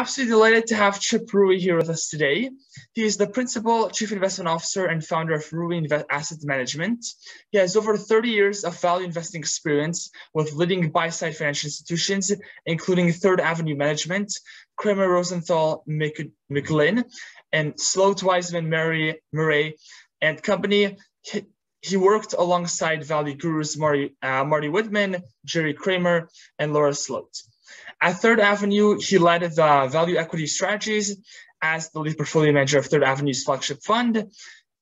absolutely delighted to have Chip Rewey here with us today. He is the Principal Chief Investment Officer and founder of Rewey Invest Asset Management. He has over 30 years of value investing experience with leading buy-side financial institutions, including Third Avenue Management, Kramer Rosenthal McGlynn, and Sloate Weisman Murray, Murray and Company. He, he worked alongside value gurus Marty, uh, Marty Whitman, Jerry Kramer, and Laura Sloate. At Third Avenue, he led the value equity strategies as the lead portfolio manager of Third Avenue's flagship fund,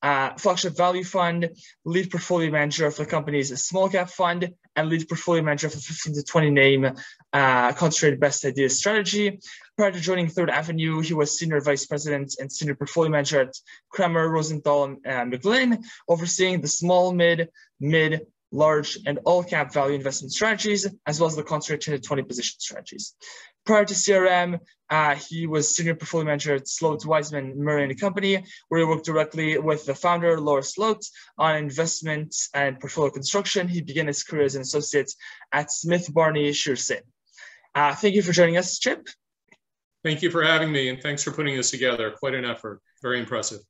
uh, flagship value fund, lead portfolio manager of the company's small cap fund, and lead portfolio manager of the 15 to 20 name uh, concentrated best ideas strategy. Prior to joining Third Avenue, he was senior vice president and senior portfolio manager at Kramer, Rosenthal, and uh, McGlynn, overseeing the small, mid, mid, large, and all cap value investment strategies, as well as the concentrated 20 position strategies. Prior to CRM, uh, he was senior portfolio manager at Sloate Weisman Murray and Company, where he worked directly with the founder, Laura Sloate, on investment and portfolio construction. He began his career as an associate at Smith Barney Shearson. Uh, thank you for joining us, Chip. Thank you for having me, and thanks for putting this together. Quite an effort. Very impressive.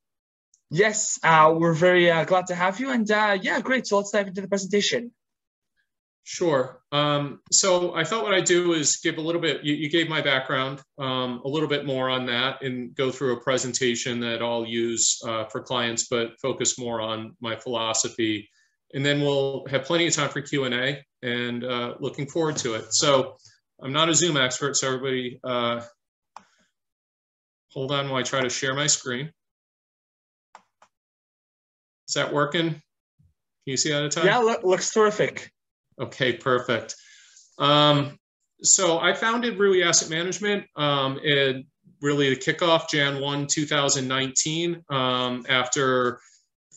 Yes, uh, we're very uh, glad to have you. And uh, yeah, great. So let's dive into the presentation. Sure. Um, so I thought what I'd do is give a little bit, you, you gave my background, um, a little bit more on that and go through a presentation that I'll use uh, for clients, but focus more on my philosophy. And then we'll have plenty of time for Q&A and uh, looking forward to it. So I'm not a Zoom expert, so everybody uh, hold on while I try to share my screen. Is that working? Can you see that Itai? Yeah, look, looks terrific. Okay, perfect. Um, so I founded Rewey Asset Management um, and really the kickoff Jan 1, 2019 um, after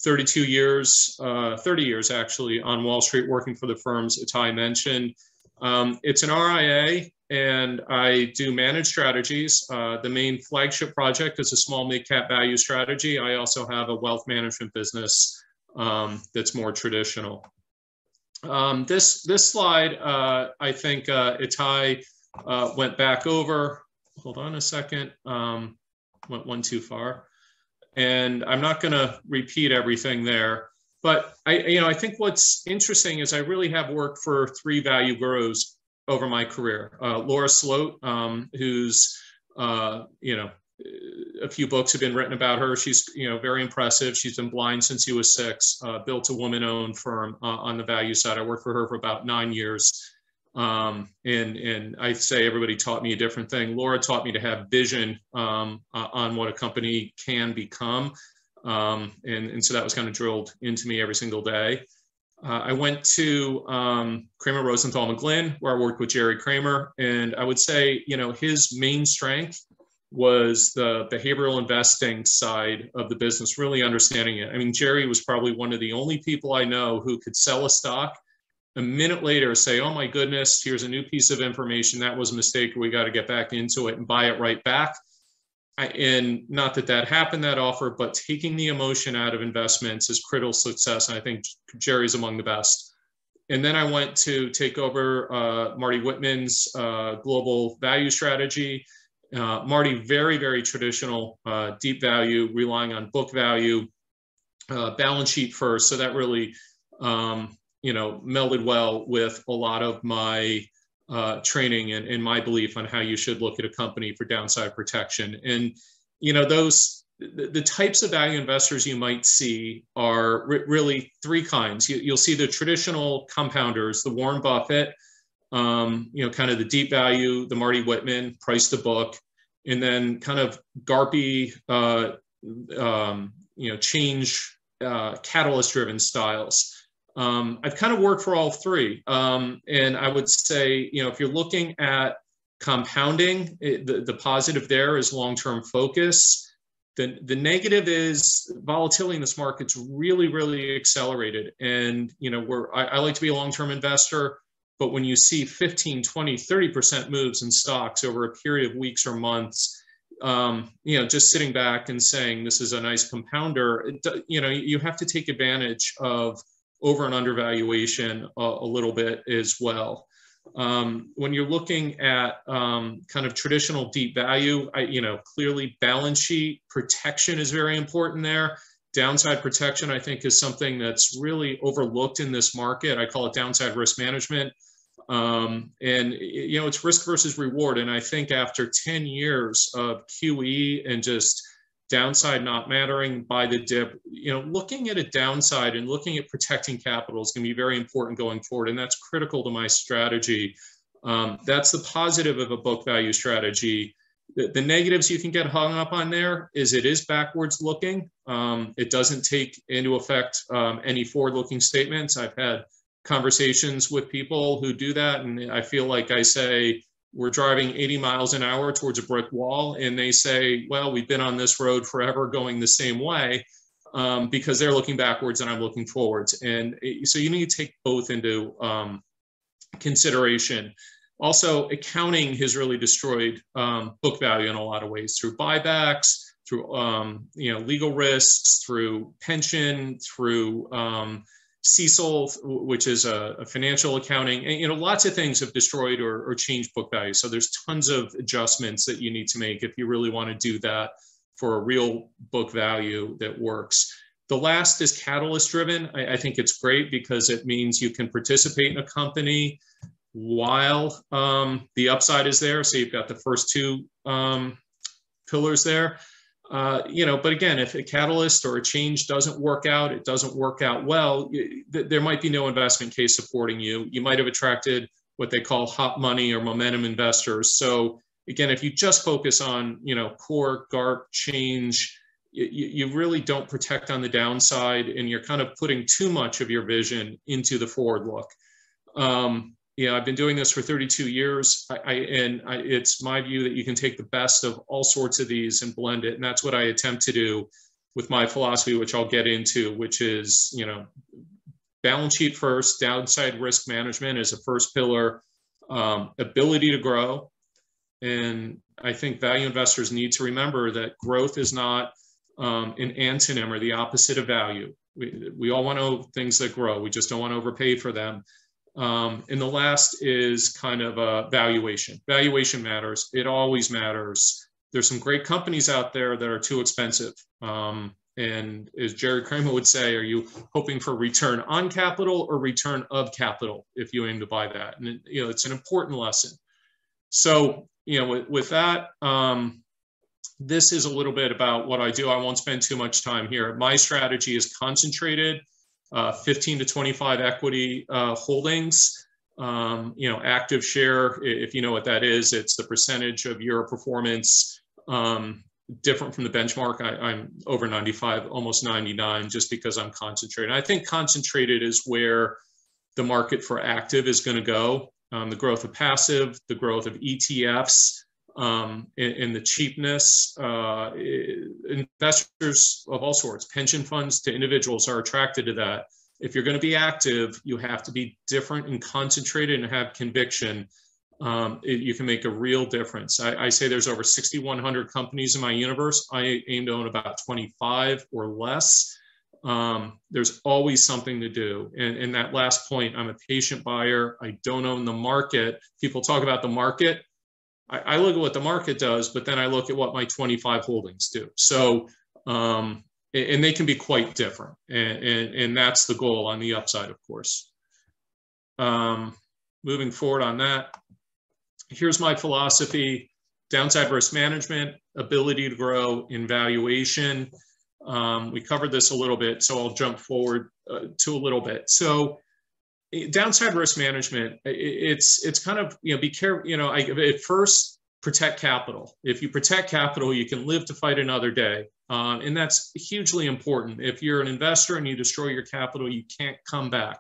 32 years, uh, 30 years actually on Wall Street working for the firms Itai mentioned. Um, it's an RIA and I do manage strategies. Uh, the main flagship project is a small mid cap value strategy. I also have a wealth management business um, that's more traditional. Um, this this slide, uh, I think uh, Itai uh, went back over. Hold on a second. Um, went one too far, and I'm not going to repeat everything there. But I, you know, I think what's interesting is I really have worked for three value gurus over my career. Uh, Laura Sloate, um, who's uh, you know a few books have been written about her. She's you know very impressive. She's been blind since she was six. Uh, built a woman-owned firm uh, on the value side. I worked for her for about nine years, um, and and I say everybody taught me a different thing. Laura taught me to have vision um, uh, on what a company can become, um, and and so that was kind of drilled into me every single day. Uh, I went to um, Kramer Rosenthal McGlynn, where I worked with Jerry Kramer, and I would say, you know, his main strength was the behavioral investing side of the business, really understanding it. I mean, Jerry was probably one of the only people I know who could sell a stock a minute later say, "Oh my goodness, here's a new piece of information. That was a mistake. We got to get back into it and buy it right back." And not that that happened that offer, but taking the emotion out of investments is critical success. And I think Jerry's among the best. And then I went to take over uh, Marty Whitman's uh, global value strategy. Uh, Marty, very, very traditional, uh, deep value, relying on book value, uh, balance sheet first. So that really, um, you know, melded well with a lot of my uh, training and, my belief on how you should look at a company for downside protection. And, you know, those, the, the types of value investors you might see are really three kinds. You, will see the traditional compounders, the Warren Buffett, um, you know, kind of the deep value, the Marty Whitman, price to book, and then kind of GARPy, uh, um, you know, change uh, catalyst driven styles. Um, I've kind of worked for all three. Um, and I would say, you know, if you're looking at compounding, it, the, the positive there is long-term focus. The, the negative is volatility in this market's really, really accelerated. And, you know, we're, I, I like to be a long-term investor, but when you see 15, 20, 30% moves in stocks over a period of weeks or months, um, you know, just sitting back and saying this is a nice compounder, you know, you have to take advantage of over and undervaluation a, a little bit as well. Um, when you're looking at um, kind of traditional deep value, I, you know, clearly balance sheet protection is very important there. Downside protection, I think, is something that's really overlooked in this market. I call it downside risk management. Um, and, you know, it's risk versus reward. And I think after 10 years of QE and just downside not mattering buy the dip, you know, looking at a downside and looking at protecting capital is going to be very important going forward. And that's critical to my strategy. Um, that's the positive of a book value strategy. The, the, negatives you can get hung up on there is it is backwards looking. Um, it doesn't take into effect um, any forward looking statements. I've had conversations with people who do that. And I feel like I say, we're driving 80 miles an hour towards a brick wall and they say well we've been on this road forever going the same way um, because they're looking backwards and i'm looking forwards. And so you need to take both into um, consideration. Also accounting has really destroyed um, book value in a lot of ways through buybacks through um, you know legal risks through pension through um, CECL, which is a, a, financial accounting, and you know, lots of things have destroyed or, or changed book value. So there's tons of adjustments that you need to make if you really want to do that for a real book value that works. The last is catalyst driven. I, I think it's great because it means you can participate in a company while um, the upside is there. So you've got the first two um, pillars there. Uh, you know, but again, if a catalyst or a change doesn't work out, it doesn't work out well, th- there might be no investment case supporting you. You might have attracted what they call hot money or momentum investors. So again, if you just focus on, you know, core GARP change, you, you really don't protect on the downside and you're kind of putting too much of your vision into the forward look. Um, you know, I've been doing this for 32 years, I, I and I, it's my view that you can take the best of all sorts of these and blend it, and that's what I attempt to do with my philosophy, which I'll get into, which is you know, balance sheet first, downside risk management is a first pillar, um, ability to grow, and I think value investors need to remember that growth is not um, an antonym or the opposite of value. We, we all want to things that grow. We just don't want to overpay for them. Um, and the last is kind of a valuation. Valuation matters. It always matters. There's some great companies out there that are too expensive. Um, and as Jerry Kramer would say, are you hoping for return on capital or return of capital if you aim to buy that? And you know, it's an important lesson. So, you know, with, with that, um, this is a little bit about what I do. I won't spend too much time here. My strategy is concentrated uh, 15 to 25 equity uh, holdings. Um, you know, active share, if you know what that is, it's the percentage of your performance um, different from the benchmark. I, am over 95, almost 99, just because I'm concentrated. I think concentrated is where the market for active is going to go. Um, the growth of passive, the growth of ETFs, um, and, the cheapness. Uh, investors of all sorts, pension funds to individuals are attracted to that. If you're going to be active, you have to be different and concentrated and have conviction. Um, it, you can make a real difference. I, I say there's over 6,100 companies in my universe. I aim to own about 25 or less. Um, there's always something to do. And, and that last point, I'm a patient buyer. I don't own the market. People talk about the market I, I, look at what the market does, but then I look at what my 25 holdings do. So, um, and they can be quite different. And, and, and, that's the goal on the upside, of course. Um, moving forward on that, here's my philosophy downside risk management, ability to grow in valuation. Um, we covered this a little bit, so I'll jump forward uh, to a little bit. So downside risk management it's it's kind of you know be careful you know I, at first protect capital. If you protect capital you can live to fight another day. Um, and that's hugely important. If you're an investor and you destroy your capital you can't come back.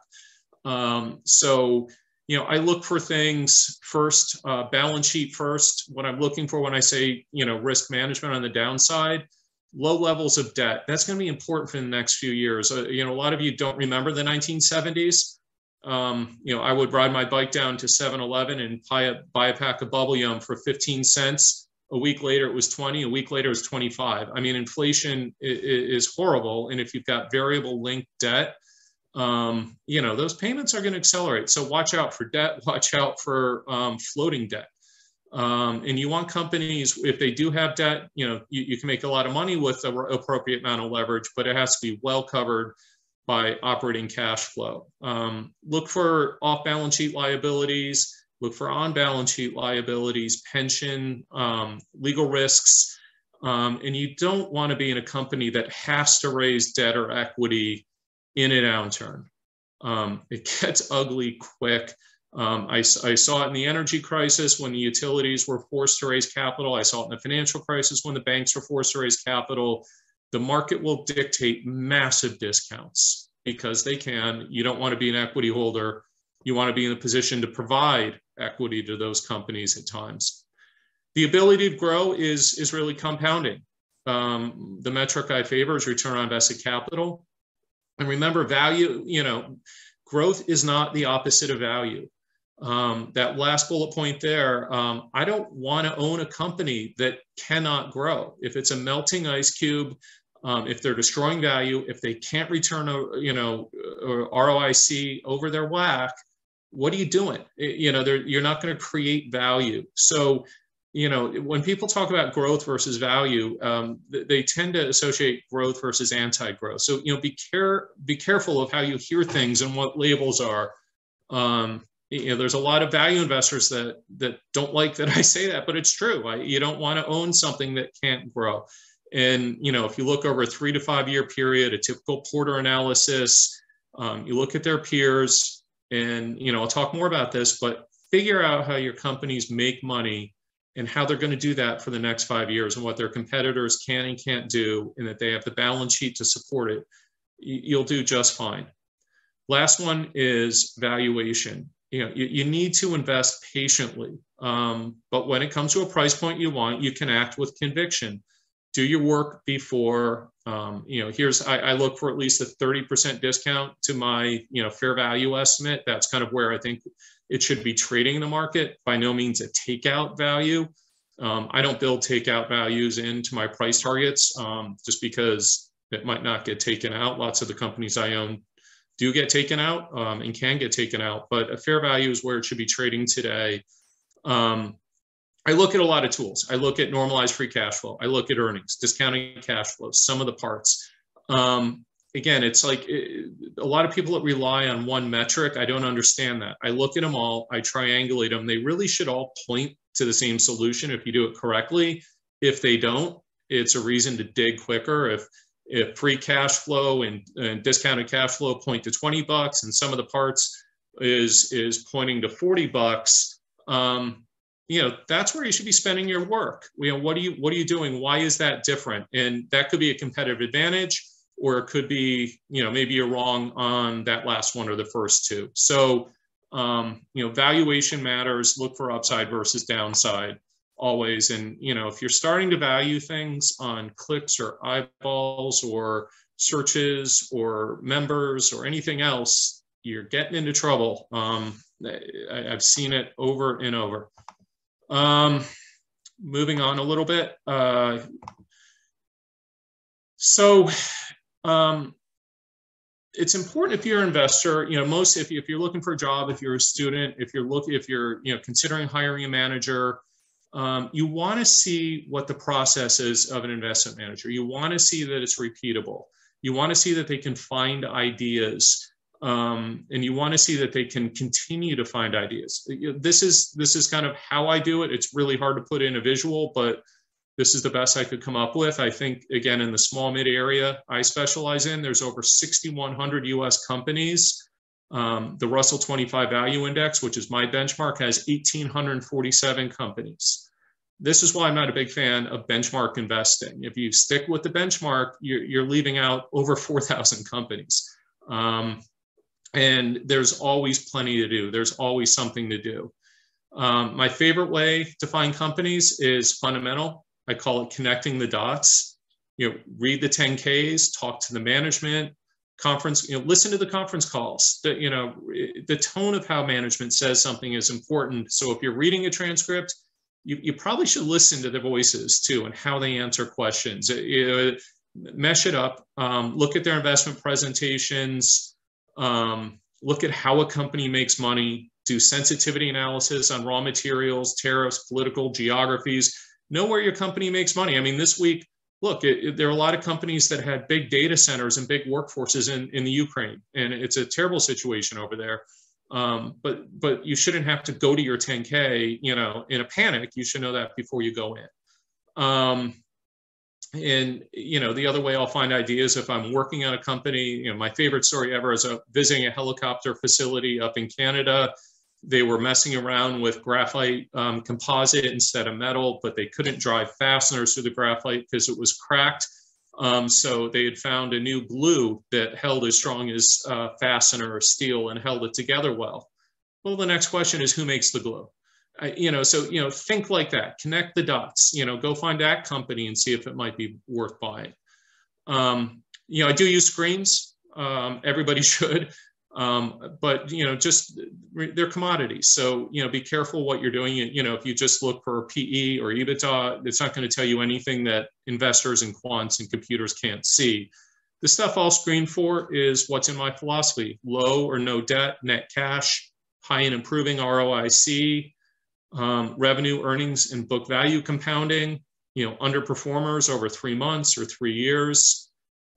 Um, so you know i look for things first uh, balance sheet first. What i'm looking for when i say you know risk management on the downside low levels of debt. That's going to be important for the next few years. Uh, you know a lot of you don't remember the 1970s um, you know, I would ride my bike down to 7-Eleven and buy a, buy a pack of bubble yum for 15 cents. A week later, it was 20. A week later, it was 25. I mean, inflation is, is horrible. And if you've got variable linked debt, um, you know, those payments are going to accelerate. So watch out for debt, watch out for um, floating debt. Um, and you want companies, if they do have debt, you know, you, you can make a lot of money with the appropriate amount of leverage, but it has to be well covered by operating cash flow. Um, look for off balance sheet liabilities, look for on balance sheet liabilities, pension, um, legal risks. Um, and you don't want to be in a company that has to raise debt or equity in a downturn. Um, it gets ugly quick. Um, I, I, saw it in the energy crisis when the utilities were forced to raise capital. I saw it in the financial crisis when the banks were forced to raise capital. The market will dictate massive discounts because they can. You don't want to be an equity holder. You want to be in a position to provide equity to those companies at times. The ability to grow is, is really compounding. Um, the metric I favor is return on invested capital. And remember, value, you know, growth is not the opposite of value. Um, that last bullet point there, um, I don't want to own a company that cannot grow. If it's a melting ice cube, um, if they're destroying value, if they can't return a you know ROIC over their WACC, what are you doing? You know, you're not going to create value. So, you know, when people talk about growth versus value, um, they tend to associate growth versus anti-growth. So, you know, be care be careful of how you hear things and what labels are. Um, you know, there's a lot of value investors that that don't like that I say that, but it's true. I, you don't want to own something that can't grow. And you know, if you look over a three to five year period, a typical Porter analysis, um, you look at their peers, and you know, I'll talk more about this, but figure out how your companies make money and how they're going to do that for the next five years and what their competitors can and can't do, and that they have the balance sheet to support it. You'll do just fine. Last one is valuation you know you, you need to invest patiently um, but when it comes to a price point you want you can act with conviction do your work before um, you know here's I, I, look for at least a 30% discount to my you know fair value estimate. That's kind of where i think it should be trading in the market. By no means a takeout value. Um, i don't build takeout values into my price targets um, just because it might not get taken out. Lots of the companies i own do get taken out um, and can get taken out, but a fair value is where it should be trading today. Um, I look at a lot of tools. I look at normalized free cash flow. I look at earnings, discounting cash flow, sum of the parts. Um, again, it's like it, a lot of people that rely on one metric. I don't understand that. I look at them all, I triangulate them. They really should all point to the same solution if you do it correctly. If they don't, it's a reason to dig quicker. If if free cash flow and, and discounted cash flow point to 20 bucks and sum of the parts is is pointing to 40 bucks um, you know that's where you should be spending your work you know what are you what are you doing why is that different and that could be a competitive advantage or it could be you know maybe you're wrong on that last one or the first two so um, you know valuation matters look for upside versus downside always. And you know, if you're starting to value things on clicks or eyeballs or searches or members or anything else, you're getting into trouble. Um, I, have seen it over and over. Um, moving on a little bit. Uh, so um, it's important if you're an investor, you know, most if, if you're looking for a job, if you're a student, if you're looking, if you're, you know, considering hiring a manager, um, you want to see what the process is of an investment manager. You want to see that it's repeatable. You want to see that they can find ideas, um, and you want to see that they can continue to find ideas. This is this is kind of how I do it. It's really hard to put in a visual, but this is the best I could come up with. I think again in the small mid area I specialize in, there's over 6,100 U.S. companies. Um, the Russell 25 Value Index, which is my benchmark, has 1,847 companies. This is why I'm not a big fan of benchmark investing. If you stick with the benchmark, you're, you're leaving out over 4,000 companies. Um, and there's always plenty to do. There's always something to do. Um, my favorite way to find companies is fundamental. I call it connecting the dots. You know, read the 10Ks, talk to the management, conference you know listen to the conference calls the, you know the tone of how management says something is important so if you're reading a transcript you, you probably should listen to their voices too and how they answer questions you know, mesh it up um, look at their investment presentations Um, look at how a company makes money, do sensitivity analysis on raw materials, tariffs, political geographies, know where your company makes money. I mean, this week, look, it, it, there are a lot of companies that had big data centers and big workforces in, in the Ukraine, and it's a terrible situation over there. Um, but but you shouldn't have to go to your 10k, you know, in a panic. You should know that before you go in. Um, and you know, the other way I'll find ideas if I'm working on a company. You know, my favorite story ever is a, visiting a helicopter facility up in Canada they were messing around with graphite um, composite instead of metal, but they couldn't drive fasteners through the graphite because it was cracked. Um, so they had found a new glue that held as strong as uh, fastener or steel and held it together well. Well, the next question is who makes the glue? You know, so you know, think like that. Connect the dots. You know, go find that company and see if it might be worth buying. Um, you know, I do use screens. Um, everybody should. Um, but you know, just they're commodities. So you know, be careful what you're doing. You know, if you just look for PE or EBITDA, it's not going to tell you anything that investors and quants and computers can't see. The stuff I'll screen for is what's in my philosophy: low or no debt, net cash, high and improving ROIC, um, revenue, earnings, and book value compounding. You know, underperformers over three months or three years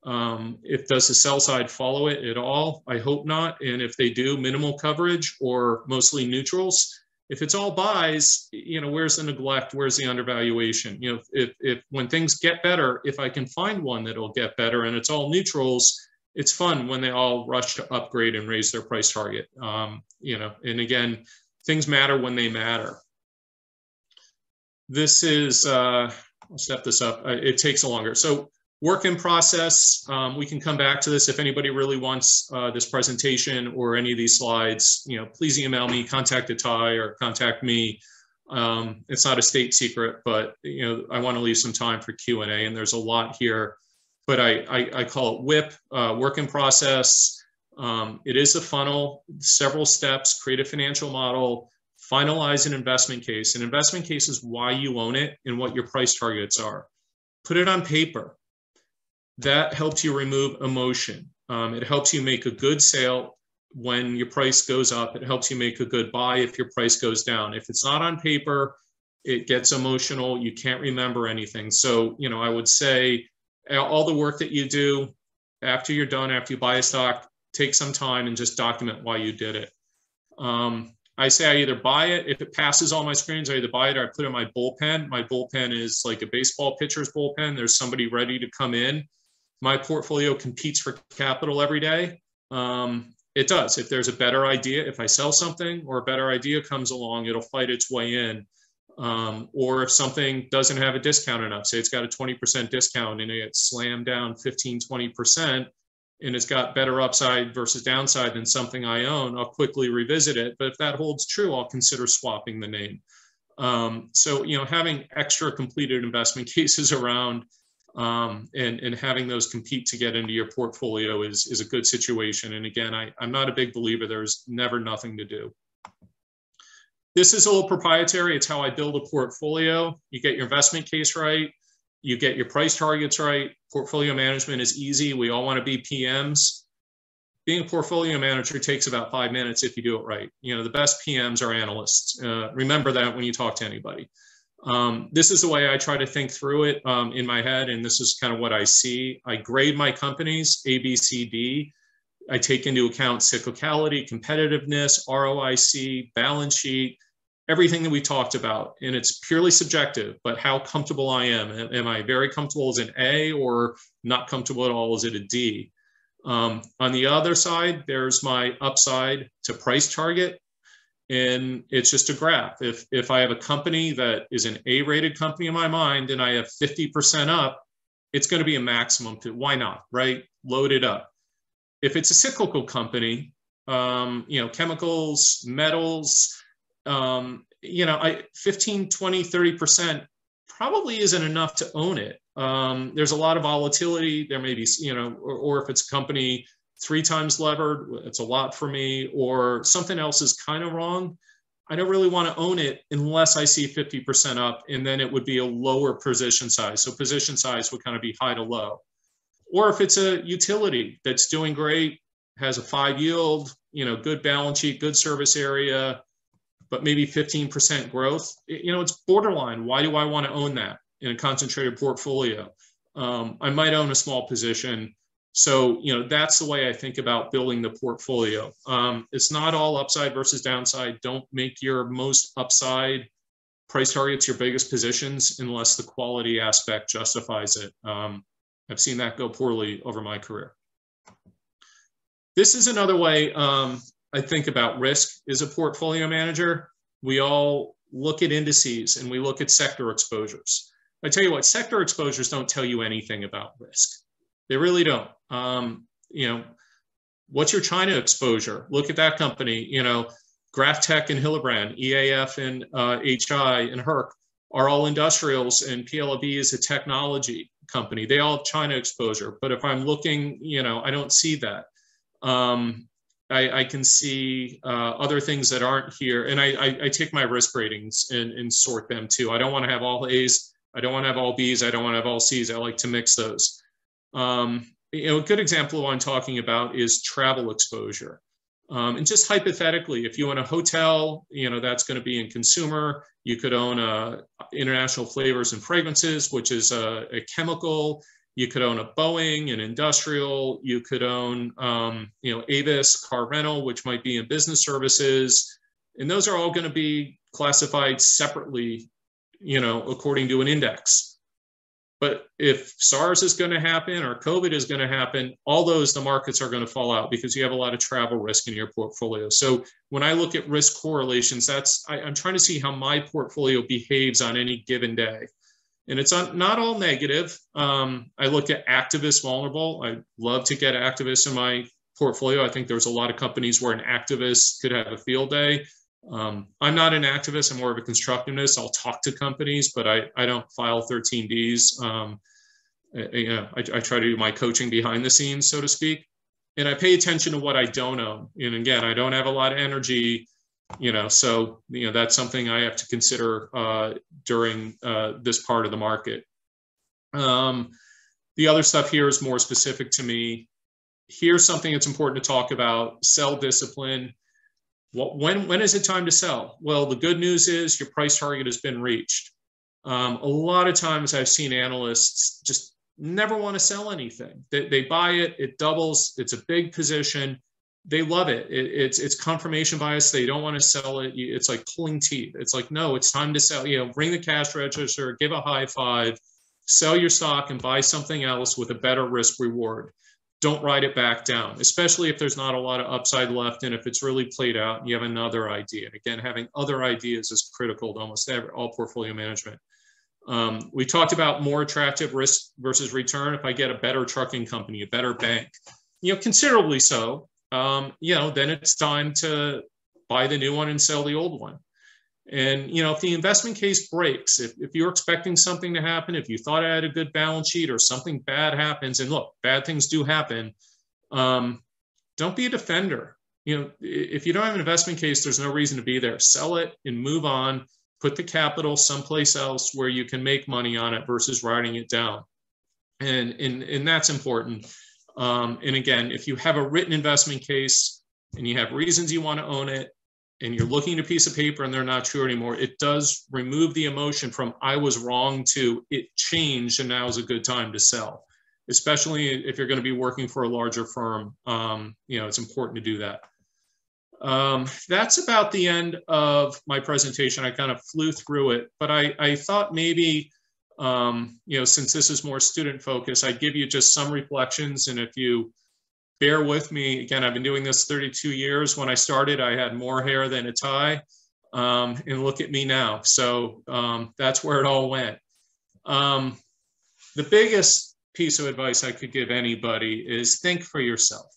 um, if does the sell side follow it at all? I hope not. And if they do, minimal coverage or mostly neutrals. If it's all buys, you know, where's the neglect? Where's the undervaluation? You know, if, if when things get better, if I can find one that'll get better and it's all neutrals, it's fun when they all rush to upgrade and raise their price target. Um, you know, and again, things matter when they matter. This is, uh, I'll step this up. Uh, it takes a longer. So work in process. Um, we can come back to this if anybody really wants uh, this presentation or any of these slides. You know, please email me, contact Itai, or contact me. Um, it's not a state secret, but you know, I want to leave some time for Q and there's a lot here. But I I, I call it WIP, uh, work in process. Um, it is a funnel, several steps. Create a financial model. Finalize an investment case. An investment case is why you own it and what your price targets are. Put it on paper that helps you remove emotion. Um, it helps you make a good sale when your price goes up. It helps you make a good buy if your price goes down. If it's not on paper, it gets emotional. You can't remember anything. So, you know, I would say all the work that you do after you're done, after you buy a stock, take some time and just document why you did it. Um, I say I either buy it, if it passes all my screens, I either buy it or I put it in my bullpen. My bullpen is like a baseball pitcher's bullpen. There's somebody ready to come in my portfolio competes for capital every day. Um, it does. If there's a better idea, if I sell something or a better idea comes along, it'll fight its way in. Um, or if something doesn't have a discount enough, say it's got a 20% discount and it slammed down 15, 20%, and it's got better upside versus downside than something I own, I'll quickly revisit it. But if that holds true, I'll consider swapping the name. Um, so, you know, having extra completed investment cases around um, and, and having those compete to get into your portfolio is, is a good situation. And again, I, I'm not a big believer there's never nothing to do. This is a little proprietary. It's how I build a portfolio. You get your investment case right. You get your price targets right. Portfolio management is easy. We all want to be PMs. Being a portfolio manager takes about five minutes if you do it right. You know, the best PMs are analysts. Uh, remember that when you talk to anybody. Um, this is the way I try to think through it um, in my head, and this is kind of what I see. I grade my companies A, B, C, D. I take into account cyclicality, competitiveness, ROIC, balance sheet, everything that we talked about. And it's purely subjective, but how comfortable I am. Am I very comfortable as an A or not comfortable at all? Is it a D? Um, on the other side, there's my upside to price target and it's just a graph. If if I have a company that is an A-rated company in my mind and I have 50% up, it's going to be a maximum. To, why not, right? Load it up. If it's a cyclical company, um, you know, chemicals, metals, um, you know, I 15, 20, 30% probably isn't enough to own it. Um, there's a lot of volatility. There may be, you know, or, or if it's a company three times levered, it's a lot for me, or something else is kind of wrong, I don't really want to own it unless I see 50% up, and then it would be a lower position size. So position size would kind of be high to low. Or if it's a utility that's doing great, has a five yield, you know, good balance sheet, good service area, but maybe 15% growth, you know, it's borderline. Why do I want to own that in a concentrated portfolio? Um, I might own a small position. So, you know, that's the way I think about building the portfolio. Um, it's not all upside versus downside. Don't make your most upside price targets your biggest positions unless the quality aspect justifies it. Um, I've seen that go poorly over my career. This is another way um, I think about risk as a portfolio manager. We all look at indices and we look at sector exposures. I tell you what, sector exposures don't tell you anything about risk. They really don't. Um, you know, what's your China exposure? Look at that company. You know, GrafTech and Hillenbrand, EAF and uh, HI and Herc are all industrials, and PLB is a technology company. They all have China exposure. But if I'm looking, you know, I don't see that. Um, I, I, can see uh, other things that aren't here, and I, I, I take my risk ratings and, and, sort them too. I don't want to have all A's. I don't want to have all B's. I don't want to have all C's. I like to mix those. Um, you know, a good example of what I'm talking about is travel exposure. Um, and just hypothetically, if you own a hotel, you know that's going to be in consumer. You could own a International Flavors and Fragrances, which is a, a chemical. You could own a Boeing, an industrial. You could own, um, you know, Avis car rental, which might be in business services, and those are all going to be classified separately, you know, according to an index. But if SARS is going to happen or COVID is going to happen, all those, the markets are going to fall out because you have a lot of travel risk in your portfolio. So when I look at risk correlations, that's, I, am trying to see how my portfolio behaves on any given day. And it's not all negative. Um, I look at activists vulnerable. I love to get activists in my portfolio. I think there's a lot of companies where an activist could have a field day. Um, I'm not an activist. I'm more of a constructivist. I'll talk to companies, but I, I don't file 13Ds. Um, I, you know, I, I try to do my coaching behind the scenes, so to speak. And I pay attention to what I don't own. And again, I don't have a lot of energy, you know, so, you know, that's something I have to consider uh, during uh, this part of the market. Um, the other stuff here is more specific to me. Here's something that's important to talk about, sell discipline What, when, when is it time to sell? Well, the good news is your price target has been reached. Um, a lot of times I've seen analysts just never want to sell anything. They, they buy it, it doubles, it's a big position. They love it. it. It's it's confirmation bias. They don't want to sell it. It's like pulling teeth. It's like no, it's time to sell. You know, ring the cash register, give a high five, sell your stock, and buy something else with a better risk reward don't write it back down, especially if there's not a lot of upside left and if it's really played out and you have another idea. And again, having other ideas is critical to almost every, all portfolio management. Um, we talked about more attractive risk versus return. If I get a better trucking company, a better bank, you know, considerably so, um, you know, then it's time to buy the new one and sell the old one. And you know, if the investment case breaks, if, if you're expecting something to happen, if you thought I had a good balance sheet or something bad happens, and look, bad things do happen, um, don't be a defender. You know, if you don't have an investment case, there's no reason to be there. Sell it and move on. Put the capital someplace else where you can make money on it versus writing it down. And and and that's important. Um, and again, if you have a written investment case and you have reasons you want to own it, and you're looking at a piece of paper and they're not true anymore, it does remove the emotion from I was wrong to it changed and now is a good time to sell. Especially if you're going to be working for a larger firm, um, you know, it's important to do that. Um, that's about the end of my presentation. I kind of flew through it, but I, I thought maybe, um, you know, since this is more student focused, I'd give you just some reflections. And if you bear with me. Again, I've been doing this 32 years. When I started, I had more hair than a tie. Um, and look at me now. So um, that's where it all went. Um, the biggest piece of advice I could give anybody is think for yourself.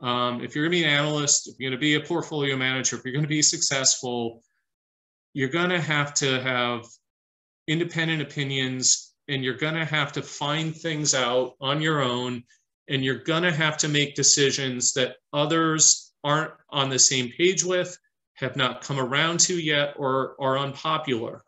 Um, if you're going to be an analyst, if you're going to be a portfolio manager, if you're going to be successful, you're going to have to have independent opinions and you're going to have to find things out on your own and you're going to have to make decisions that others aren't on the same page with, have not come around to yet, or are unpopular.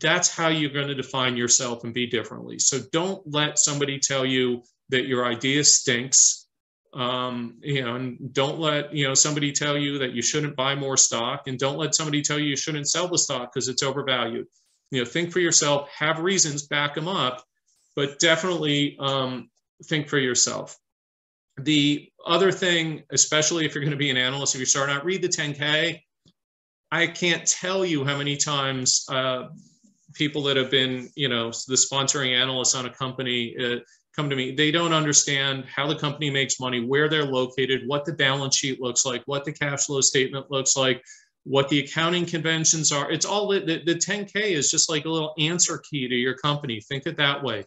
That's how you're going to define yourself and be differently. So don't let somebody tell you that your idea stinks Um, you know, and don't let you know somebody tell you that you shouldn't buy more stock, and don't let somebody tell you you shouldn't sell the stock because it's overvalued. You know, think for yourself, have reasons, back them up, but definitely um, think for yourself. The other thing, especially if you're going to be an analyst, if you're starting out, read the 10K. I can't tell you how many times uh, people that have been, you know, the sponsoring analysts on a company uh, come to me. They don't understand how the company makes money, where they're located, what the balance sheet looks like, what the cash flow statement looks like, what the accounting conventions are. It's all the, the 10K is just like a little answer key to your company. Think it that way.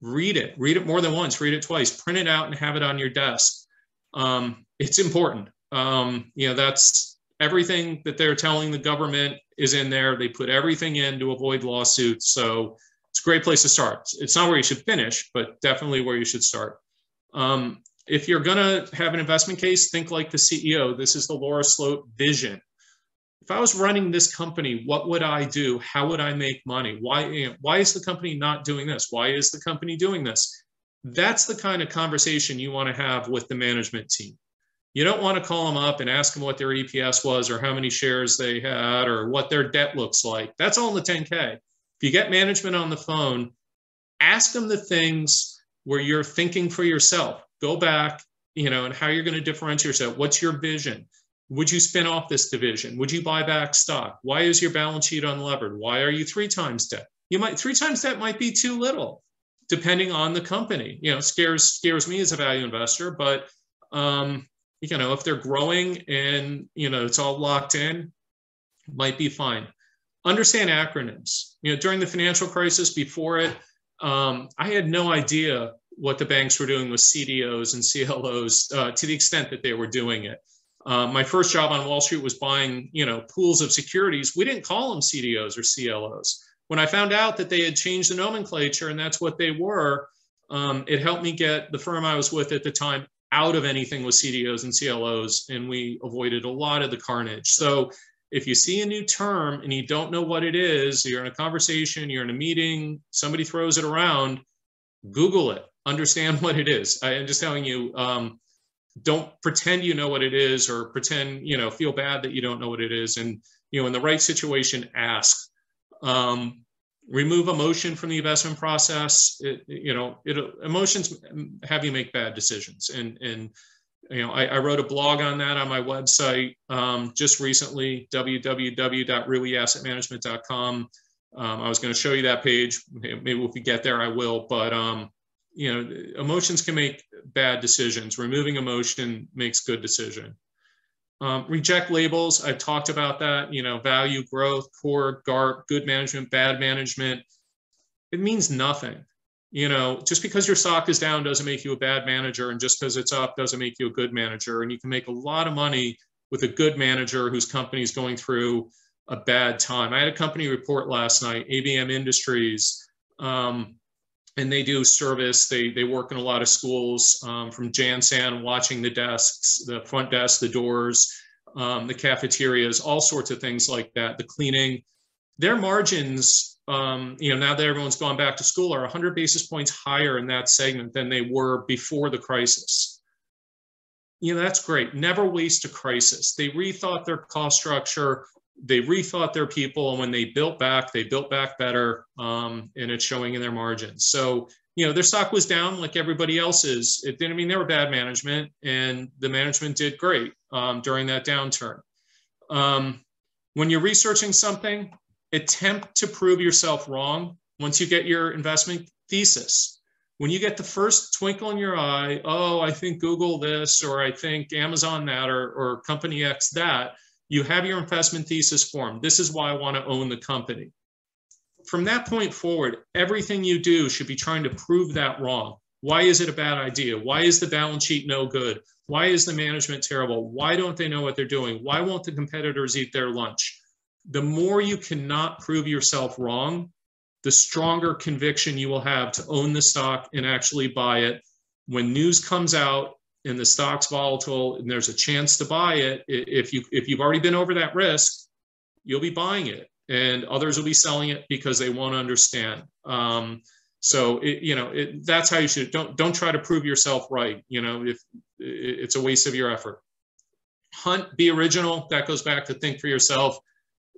Read it. Read it more than once. Read it twice. Print it out and have it on your desk. Um, it's important. Um, you know, that's everything that they're telling the government is in there. They put everything in to avoid lawsuits. So it's a great place to start. It's not where you should finish, but definitely where you should start. Um, if you're going to have an investment case, think like the CEO. This is the Laura Sloate vision. If I was running this company, what would I do? How would I make money? Why, why is the company not doing this? Why is the company doing this? That's the kind of conversation you want to have with the management team. You don't want to call them up and ask them what their EPS was or how many shares they had or what their debt looks like. That's all in the 10K. If you get management on the phone, ask them the things where you're thinking for yourself. Go back, you know, and how you're going to differentiate yourself. What's your vision? Would you spin off this division? Would you buy back stock? Why is your balance sheet unlevered? Why are you three times debt? You might three times debt might be too little, depending on the company. You know, scares scares me as a value investor, but um, you know, if they're growing and, you know, it's all locked in, might be fine. Understand acronyms. You know, during the financial crisis before it, um, I had no idea what the banks were doing with CDOs and CLOs uh, to the extent that they were doing it. Uh, my first job on Wall Street was buying, you know, pools of securities. We didn't call them CDOs or CLOs. When I found out that they had changed the nomenclature and that's what they were, um, it helped me get the firm I was with at the time out of anything with CDOs and CLOs, and we avoided a lot of the carnage. So if you see a new term and you don't know what it is, you're in a conversation, you're in a meeting, somebody throws it around, Google it, understand what it is. I, am just telling you, um, don't pretend you know what it is or pretend, you know, feel bad that you don't know what it is. And, you know, in the right situation, ask. Um, remove emotion from the investment process. It, you know, it, emotions have you make bad decisions. And, and you know, I, I wrote a blog on that on my website um, just recently, www.reweyassetmanagement.com. Um, I was going to show you that page. Maybe if we get there, I will. But um, you know, emotions can make bad decisions. Removing emotion makes good decision. Um, reject labels. I've talked about that. You know, value, growth, core, GARP, good management, bad management. It means nothing. You know, just because your stock is down doesn't make you a bad manager, and just because it's up doesn't make you a good manager. And you can make a lot of money with a good manager whose company is going through a bad time. I had a company report last night, ABM Industries. Um, and they do service. They they work in a lot of schools um, from Jansan, watching the desks, the front desk, the doors, um, the cafeterias, all sorts of things like that. The cleaning, their margins, um, you know, now that everyone's gone back to school, are 100 basis points higher in that segment than they were before the crisis. You know, that's great. Never waste a crisis. They rethought their cost structure they rethought their people and when they built back they built back better um, and it's showing in their margins. So you know their stock was down like everybody else's. It didn't mean they were bad management and the management did great um, during that downturn. Um, when you're researching something attempt to prove yourself wrong once you get your investment thesis. When you get the first twinkle in your eye oh i think google this or i think amazon that or, or company x that you have your investment thesis formed. This is why I want to own the company. From that point forward, everything you do should be trying to prove that wrong. Why is it a bad idea? Why is the balance sheet no good? Why is the management terrible? Why don't they know what they're doing? Why won't the competitors eat their lunch? The more you cannot prove yourself wrong, the stronger conviction you will have to own the stock and actually buy it. When news comes out and the stock's volatile and there's a chance to buy it, if you if you've already been over that risk, you'll be buying it, and others will be selling it because they won't understand. Um, So it, you know it, that's how you should don't don't try to prove yourself right. You know if it's a waste of your effort. Hunt, be original. That goes back to think for yourself.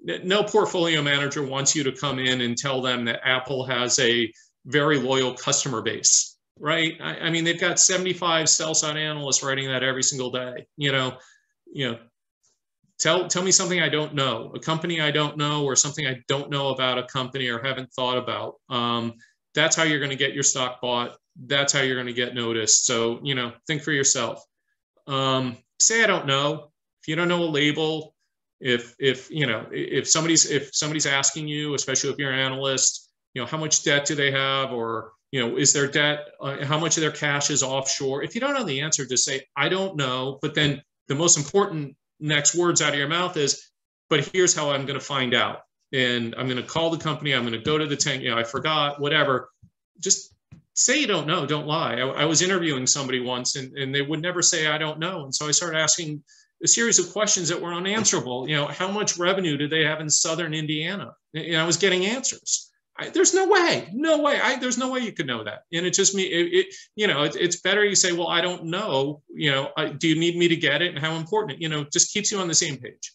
No portfolio manager wants you to come in and tell them that Apple has a very loyal customer base, right? I, I mean, they've got 75 sell side analysts writing that every single day. You know, you know, tell tell me something I don't know, a company I don't know, or something I don't know about a company or haven't thought about. Um, that's how you're going to get your stock bought. That's how you're going to get noticed. So you know, think for yourself. Um, say I don't know. If you don't know a label, if if you know if somebody's if somebody's asking you, especially if you're an analyst, you know how much debt do they have, or you know is their debt uh, how much of their cash is offshore? If you don't know the answer, just say I don't know. But then the most important next words out of your mouth is, but here's how I'm going to find out. And I'm going to call the company. I'm going to go to the 10K. You know, I forgot, whatever. Just say you don't know. Don't lie. I, I was interviewing somebody once and, and they would never say, I don't know. And so I started asking a series of questions that were unanswerable. You know, how much revenue do they have in Southern Indiana? And I was getting answers. I, there's no way, no way. I, there's no way you could know that. And it just me, it, it you know, it, it's better you say, well, I don't know. You know, I, do you need me to get it, and how important? You know, just keeps you on the same page.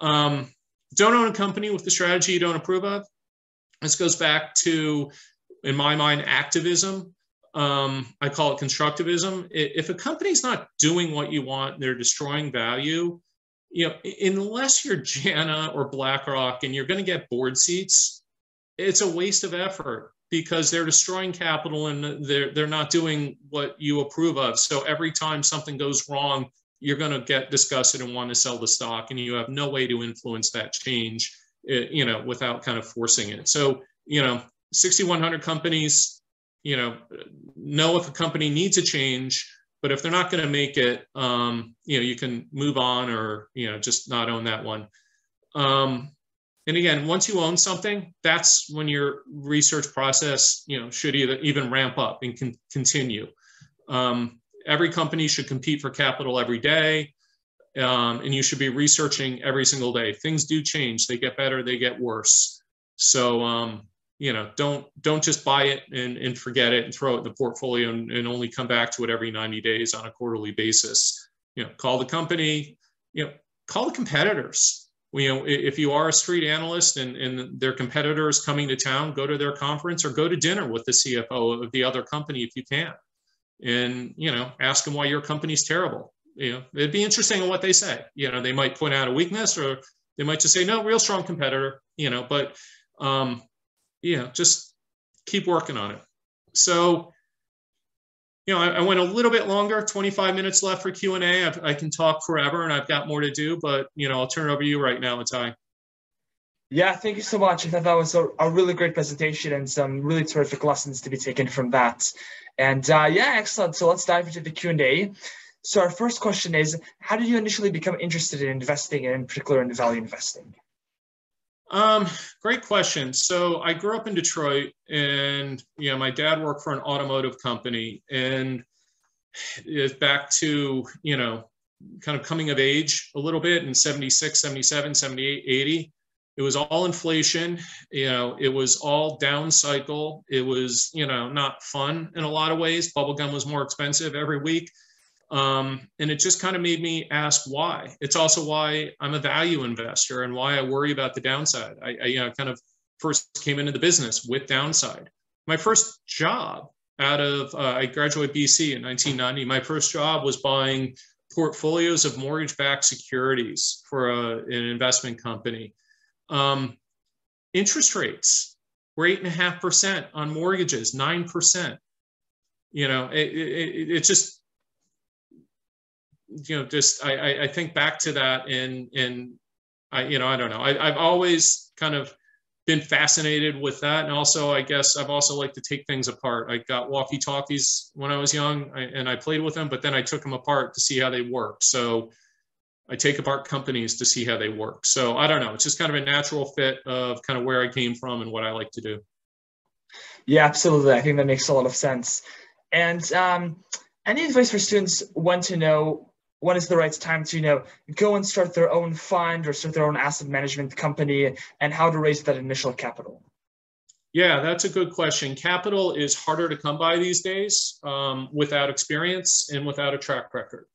Um, don't own a company with the strategy you don't approve of. This goes back to, in my mind, activism. Um, I call it constructivism. If a company's not doing what you want, they're destroying value. You know, unless you're Jana or BlackRock and you're going to get board seats, it's a waste of effort because they're destroying capital and they're they're not doing what you approve of. So every time something goes wrong, you're going to get disgusted and want to sell the stock, and you have no way to influence that change, eh, you know, without kind of forcing it. So you know, 6,100 companies, you know, know if a company needs a change, but if they're not going to make it, um, you know, you can move on or you know just not own that one. Um, and again, once you own something, that's when your research process, you know, should either even ramp up and continue. Um, every company should compete for capital every day, um, and you should be researching every single day. Things do change; they get better, they get worse. So, um, you know, don't don't just buy it and, and forget it and throw it in the portfolio and, and only come back to it every 90 days on a quarterly basis. You know, call the company. You know, call the competitors you know, if you are a street analyst and, and their competitors coming to town, go to their conference or go to dinner with the CFO of the other company if you can. And, you know, ask them why your company's terrible. You know, it'd be interesting in what they say. You know, they might point out a weakness or they might just say, no, real strong competitor, you know, but, um, you know, just keep working on it. So, you know, I, I, went a little bit longer, 25 minutes left for Q&A. I've, i can talk forever and I've got more to do, but, you know, I'll turn it over to you right now, Itai. Yeah, thank you so much. I thought that was a, a, really great presentation and some really terrific lessons to be taken from that. And uh, yeah, excellent. So let's dive into the Q&A. So our first question is, how did you initially become interested in investing and in particular in value investing? Um, great question. So I grew up in Detroit, and you know, my dad worked for an automotive company, and it's back to you know, kind of coming of age a little bit in 76, 77, 78, 80. It was all inflation, you know, it was all down cycle. It was, you know, not fun in a lot of ways. Bubblegum was more expensive every week. Um, and it just kind of made me ask why. It's also why I'm a value investor and why I worry about the downside. I, I you know, kind of first came into the business with downside. My first job out of, uh, I graduated BC in 1990. My first job was buying portfolios of mortgage backed securities for a, an investment company. Um, interest rates were 8.5% on mortgages, 9%. You know, it, it, it just, you know, just I, I think back to that and and I you know I don't know I, I've always kind of been fascinated with that and also I guess I've also liked to take things apart. I got walkie talkies when I was young and I played with them, but then I took them apart to see how they work. So I take apart companies to see how they work. So I don't know. It's just kind of a natural fit of kind of where I came from and what I like to do. Yeah, absolutely. I think that makes a lot of sense. And um, any advice for students want to know when is the right time to you know go and start their own fund or start their own asset management company and how to raise that initial capital Yeah, that's a good question. Capital is harder to come by these days um, without experience and without a track record.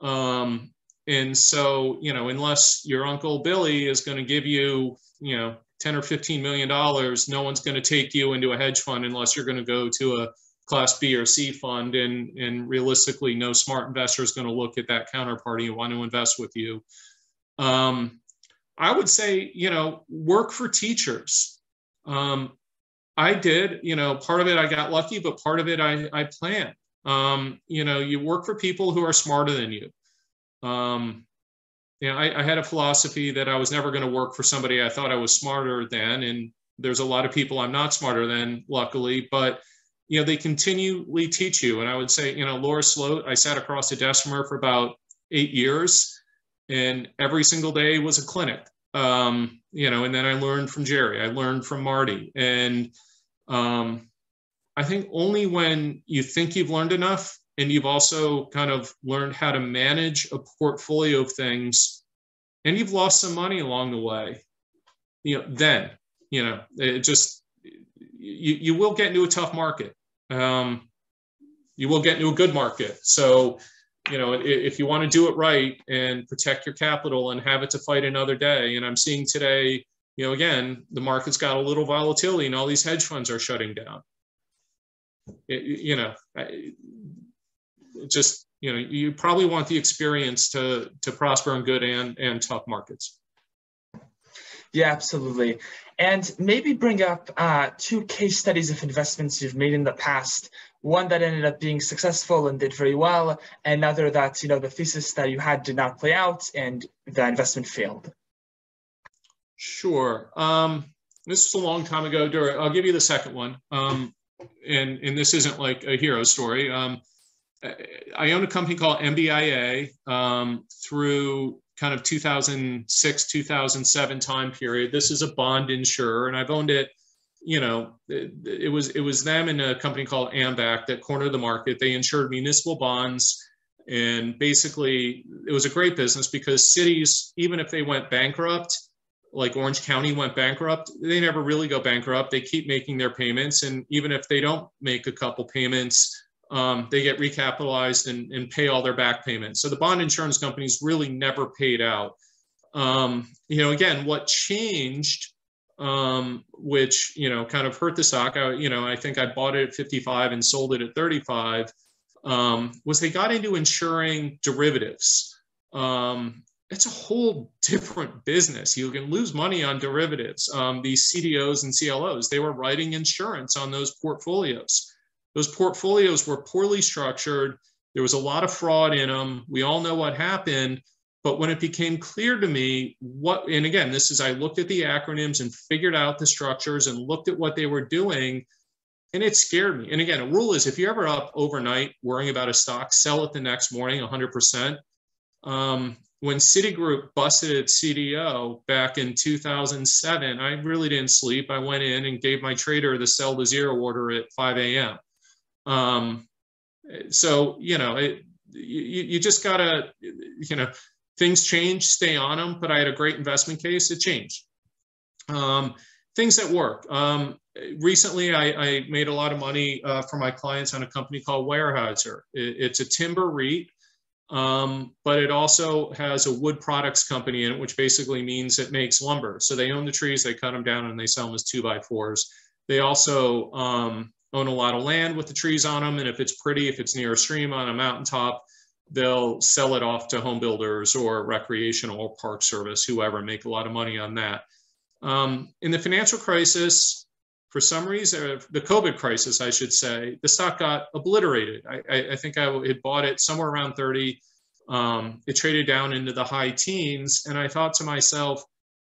Um, and so, you know, unless your uncle Billy is going to give you, you know, 10 or 15 million dollars, no one's going to take you into a hedge fund unless you're going to go to a class B or C fund. And, and realistically, no smart investor is going to look at that counterparty and want to invest with you. Um, I would say, you know, work for teachers. Um, I did, you know, part of it I got lucky, but part of it I, I planned. Um, you know, you work for people who are smarter than you. Um, you know, I, I had a philosophy that I was never going to work for somebody I thought I was smarter than, and there's a lot of people I'm not smarter than, luckily, but you know, they continually teach you. And I would say, you know, Laura Sloate, I sat across the desk from her for about eight years, and every single day was a clinic. Um, you know, and then I learned from Jerry, I learned from Marty, and um, I think only when you think you've learned enough and you've also kind of learned how to manage a portfolio of things and you've lost some money along the way you know then you know it just you, you will get into a tough market um, you will get into a good market. So you know if you want to do it right and protect your capital and have it to fight another day and i'm seeing today you know again the market's got a little volatility and all these hedge funds are shutting down. It, you know just you know you probably want the experience to to prosper in good and and tough markets yeah absolutely. And maybe bring up uh, two case studies of investments you've made in the past. One that ended up being successful and did very well. Another that you know the thesis that you had did not play out and the investment failed. Sure. Um, this was a long time ago. I'll give you the second one. Um, and and this isn't like a hero story. Um, I own a company called MBIA um, through kind of 2006, 2007 time period. This is a bond insurer, and I've owned it. You know, it, it was it was them and a company called Ambac that cornered the market. They insured municipal bonds, and basically, it was a great business because cities, even if they went bankrupt, like Orange County went bankrupt, they never really go bankrupt. They keep making their payments, and even if they don't make a couple payments um, they get recapitalized and, and, pay all their back payments. So the bond insurance companies really never paid out. Um, you know, again, what changed, um, which you know, kind of hurt the stock. I, you know, I think I bought it at 55 and sold it at 35. Um, was they got into insuring derivatives. Um, it's a whole different business. You can lose money on derivatives. Um, these CDOs and CLOs, they were writing insurance on those portfolios. Those portfolios were poorly structured. There was a lot of fraud in them. We all know what happened. But when it became clear to me what, and again, this is I looked at the acronyms and figured out the structures and looked at what they were doing, and it scared me. And again, a rule is if you're ever up overnight worrying about a stock, sell it the next morning 100%. Um, when Citigroup busted its CDO back in 2007, I really didn't sleep. I went in and gave my trader the sell to zero order at 5 a.m. Um, so you know, it, you, you just gotta, you know, things change, stay on them. But I had a great investment case; it changed. Um, things that work. Um, recently, I, I, made a lot of money uh, for my clients on a company called Weyerhaeuser. It, it's a timber REIT. Um, but it also has a wood products company in it, which basically means it makes lumber. So they own the trees, they cut them down, and they sell them as two by fours. They also um, own a lot of land with the trees on them. And if it's pretty, if it's near a stream on a mountaintop, they'll sell it off to home builders or recreational or park service, whoever, make a lot of money on that. Um, in the financial crisis, for some reason, the COVID crisis, I should say, the stock got obliterated. I, I, I think I had bought it somewhere around 30. Um, it traded down into the high teens. And I thought to myself,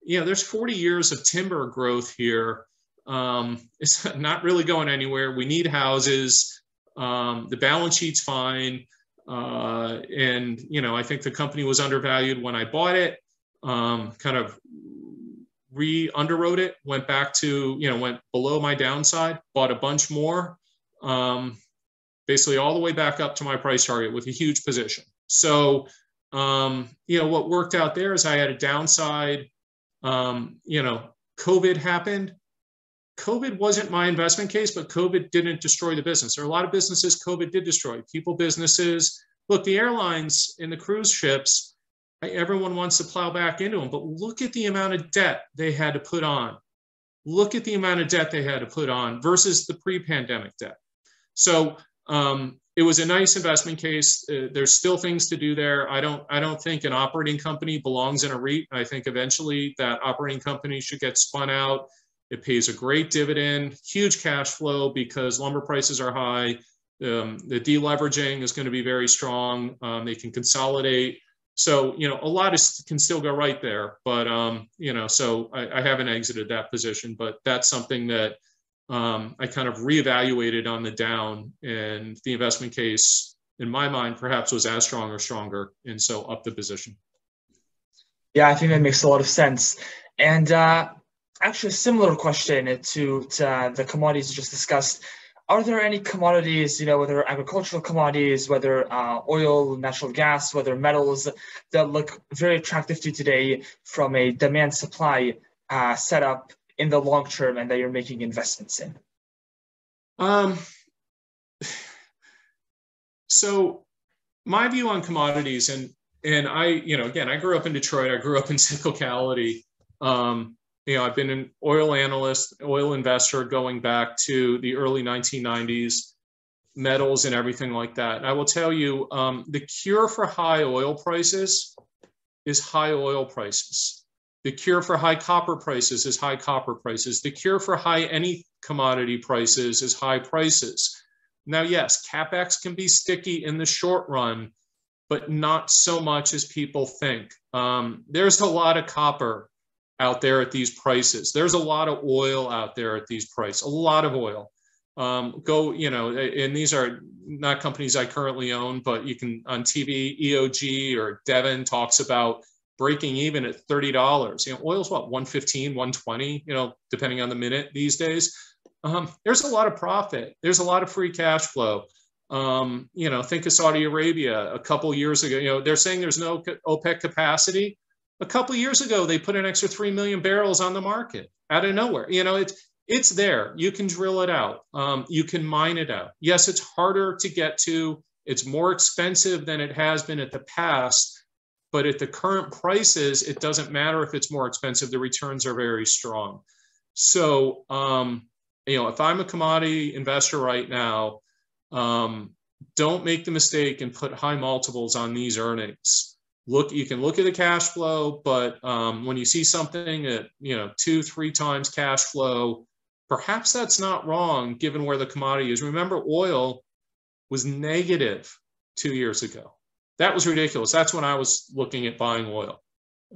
yeah, there's 40 years of timber growth here um, it's not really going anywhere. We need houses. Um, the balance sheet's fine. Uh, and, you know, I think the company was undervalued when I bought it, um, kind of re underwrote it, went back to, you know, went below my downside, bought a bunch more, um, basically all the way back up to my price target with a huge position. So, um, you know, what worked out there is I had a downside, um, you know, COVID happened COVID wasn't my investment case, but COVID didn't destroy the business. There are a lot of businesses COVID did destroy. People, businesses. Look, the airlines and the cruise ships, everyone wants to plow back into them, but look at the amount of debt they had to put on. Look at the amount of debt they had to put on versus the pre-pandemic debt. So um, it was a nice investment case. Uh, there's still things to do there. I don't I don't think an operating company belongs in a REIT. I think eventually that operating company should get spun out. It pays a great dividend, huge cash flow because lumber prices are high. Um, the deleveraging is going to be very strong. Um, they can consolidate. So you know a lot is, can still go right there, but um, you know so I, I haven't exited that position, but that's something that um, I kind of reevaluated on the down, and the investment case, in my mind, perhaps was as strong or stronger, and so up the position. Yeah, I think that makes a lot of sense. And uh, actually, a similar question to, to uh, the commodities just discussed. Are there any commodities, you know, whether agricultural commodities, whether uh, oil, natural gas, whether metals, that look very attractive to you today from a demand supply uh, setup in the long term and that you're making investments in? Um, so my view on commodities and and I, you know, again, I grew up in Detroit. I grew up in cyclicality. Um, you know, I've been an oil analyst, oil investor going back to the early 1990s, metals and everything like that. And I will tell you, um, the cure for high oil prices is high oil prices. The cure for high copper prices is high copper prices. The cure for high any commodity prices is high prices. Now, yes, capex can be sticky in the short run, but not so much as people think. Um, there's a lot of copper out there at these prices. There's a lot of oil out there at these prices, a lot of oil. Um, go, you know, and these are not companies I currently own, but you can on TV, EOG or Devon talks about breaking even at $30. You know, oil's what, 115, 120, you know, depending on the minute these days. Um, there's a lot of profit. There's a lot of free cash flow. Um, you know, think of Saudi Arabia a couple years ago. You know, they're saying there's no OPEC capacity. A couple years ago, they put an extra three million barrels on the market out of nowhere. You know, it's it's there. You can drill it out. Um, you can mine it out. Yes, it's harder to get to. It's more expensive than it has been at the past but at the current prices, it doesn't matter if it's more expensive, the returns are very strong. So, um, you know, if I'm a commodity investor right now, um, don't make the mistake and put high multiples on these earnings. Look, you can look at the cash flow, but um, when you see something at you know two, three times cash flow, perhaps that's not wrong given where the commodity is. Remember, oil was negative two years ago. That was ridiculous. That's when I was looking at buying oil.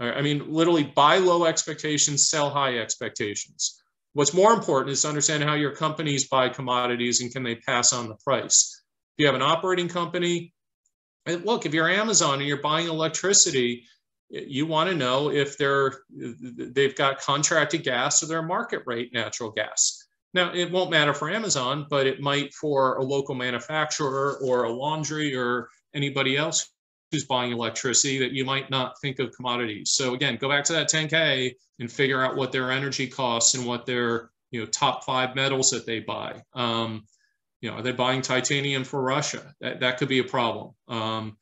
I mean, literally buy low expectations, sell high expectations. What's more important is to understand how your companies buy commodities and can they pass on the price. If you have an operating company, look, if you're Amazon and you're buying electricity, you want to know if they're they've got contracted gas or their market rate natural gas. Now, it won't matter for Amazon, but it might for a local manufacturer or a laundry or anybody else who's buying electricity that you might not think of commodities. So again, go back to that 10K and figure out what their energy costs and what their you know top five metals that they buy. Um, you know, are they buying titanium for Russia? That, that could be a problem. Um,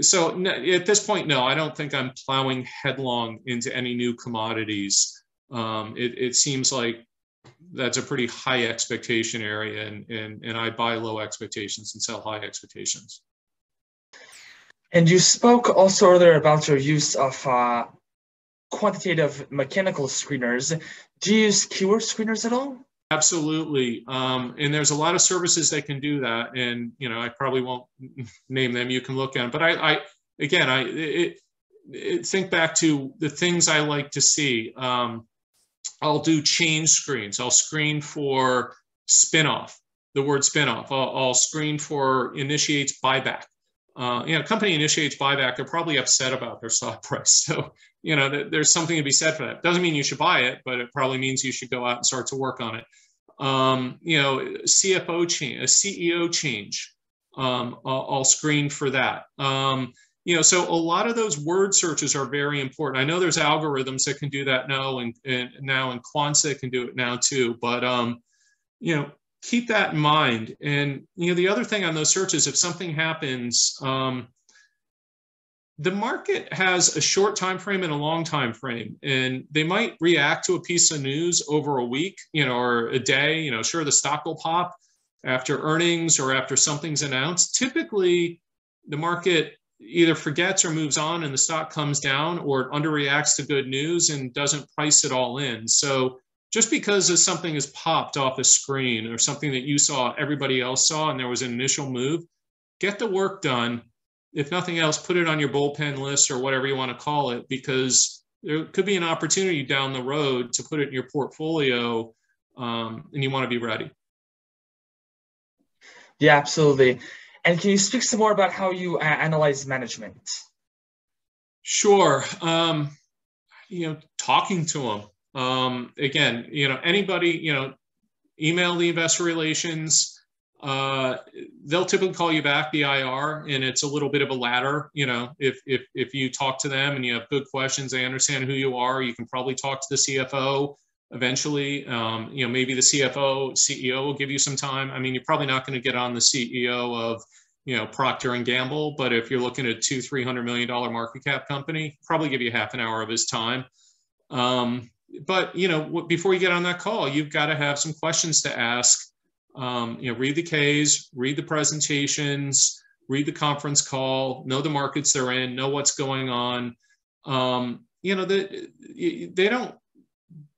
so at this point, no, I don't think I'm plowing headlong into any new commodities. Um, it, it seems like that's a pretty high expectation area and, and, and I buy low expectations and sell high expectations. And you spoke also earlier about your use of uh, quantitative mechanical screeners. Do you use keyword screeners at all? Absolutely. Um, and there's a lot of services that can do that. And, you know, I probably won't name them. You can look at them. But I, I again, I it, it, think back to the things I like to see. Um, I'll do change screens. I'll screen for spinoff, the word spinoff. I'll, I'll screen for initiates buyback. Uh, you know, company initiates buyback, they're probably upset about their stock price. So, you know, th- there's something to be said for that. Doesn't mean you should buy it, but it probably means you should go out and start to work on it. Um, you know, CFO change, a CEO change. Um, I'll, screen for that. Um, you know, so a lot of those word searches are very important. I know there's algorithms that can do that now, and, and now and Quantset can do it now too. But um, you know, keep that in mind. And you know, the other thing on those searches, if something happens, um, the market has a short time frame and a long time frame, and they might react to a piece of news over a week, you know, or a day. You know, sure, the stock will pop after earnings or after something's announced. Typically, the market either forgets or moves on and the stock comes down or it underreacts to good news and doesn't price it all in. So just because something is popped off a screen or something that you saw everybody else saw and there was an initial move, get the work done. If nothing else, put it on your bullpen list or whatever you want to call it, because there could be an opportunity down the road to put it in your portfolio um, and you want to be ready. Yeah, absolutely. And can you speak some more about how you uh, analyze management? Sure. Um, you know, talking to them. Um, again, you know, anybody, you know, email the investor relations. Uh, they'll typically call you back, the IR, and it's a little bit of a ladder. You know, if if if you talk to them and you have good questions, they understand who you are. You can probably talk to the CFO eventually. Um, you know, maybe the CFO, CEO will give you some time. I mean, you're probably not going to get on the CEO of, you know, Procter and Gamble, but if you're looking at two, three hundred million dollar market cap company, probably give you half an hour of his time. Um, but you know, before you get on that call, you've got to have some questions to ask. Um, you know, read the Ks, read the presentations, read the conference call, know the markets they're in, know what's going on. Um, you know, the, they don't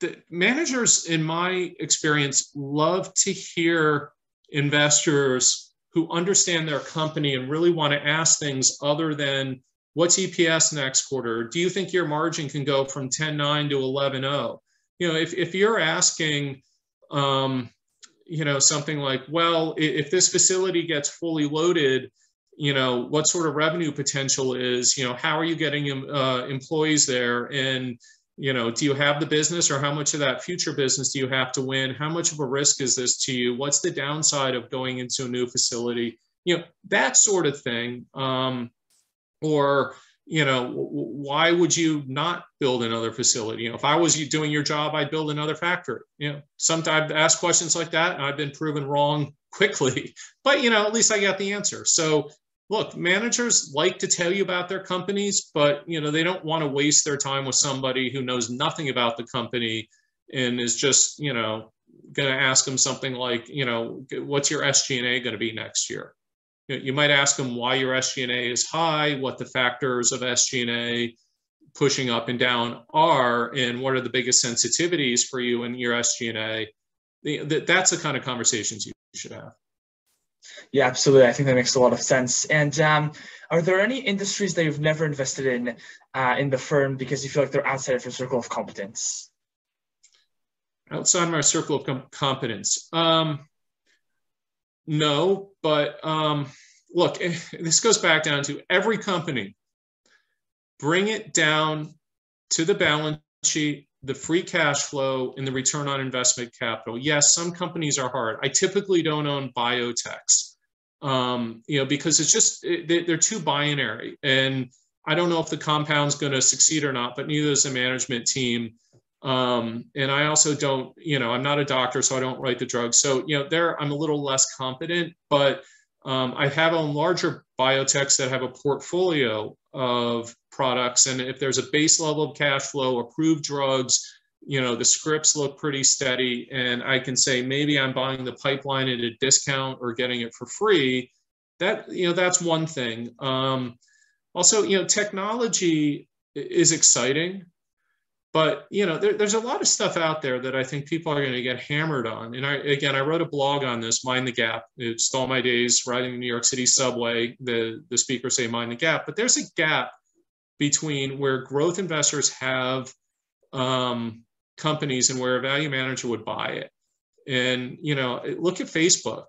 the managers, in my experience, love to hear investors who understand their company and really want to ask things other than what's EPS next quarter? Do you think your margin can go from 10.9 to 11.0? You know, if, if you're asking, um, you know, something like, well, if this facility gets fully loaded, you know, what sort of revenue potential is, you know, how are you getting uh, employees there? And, you know do you have the business or how much of that future business do you have to win? How much of a risk is this to you? What's the downside of going into a new facility? You know that sort of thing um, or you know why would you not build another facility? You know if i was you doing your job i'd build another factory you know. Sometimes i ask questions like that and i've been proven wrong quickly but you know at least i got the answer. So look, managers like to tell you about their companies, but you know they don't want to waste their time with somebody who knows nothing about the company and is just you know going to ask them something like, you know, what's your SG&A going to be next year? You, know, you might ask them why your SG&A is high, what the factors of SG&A pushing up and down are, and what are the biggest sensitivities for you in your SG&A. That's the kind of conversations you should have. Yeah, absolutely. I think that makes a lot of sense. And um, are there any industries that you've never invested in uh, in the firm because you feel like they're outside of your circle of competence? Outside my circle of com- competence. Um, no, but um, look, this goes back down to every company. Bring it down to the balance sheet, the free cash flow, and the return on investment capital. Yes, some companies are hard. I typically don't own biotechs um, you know, because it's just it, they're too binary, and I don't know if the compound's going to succeed or not. But neither is the management team, um, and I also don't, you know, I'm not a doctor, so I don't write the drugs. So you know, there I'm a little less confident, but um, I have on larger biotechs that have a portfolio of products, and if there's a base level of cash flow, approved drugs you know the scripts look pretty steady. And i can say maybe i'm buying the pipeline at a discount or getting it for free. That you know that's one thing. Um, also you know technology is exciting but you know there, there's a lot of stuff out there that i think people are going to get hammered on and i again i wrote a blog on this mind the gap it's all my days riding the new york city subway the the speakers say mind the gap but there's a gap between where growth investors have um, companies and where a value manager would buy it. And, you know, look at Facebook